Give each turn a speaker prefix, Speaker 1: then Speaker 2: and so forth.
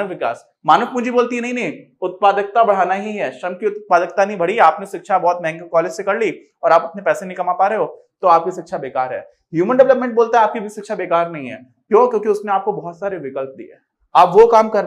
Speaker 1: मानव विकास। मानव पूंजी बोलती है नहीं नहीं उत्पादकता बढ़ाना ही है, श्रम की उत्पादकता नहीं बढ़ी, आपने शिक्षा बहुत महँगे कॉलेज से कर ली और आप अपने पैसे नहीं कमा पा रहे हो तो आपकी शिक्षा बेकार है। ह्यूमन डेवलपमेंट बोलता है, आपकी भी शिक्षा बेकार नहीं है। क्यों? क्योंकि उसने आपको बहुत सारे विकल्प दिए। आप वो काम कर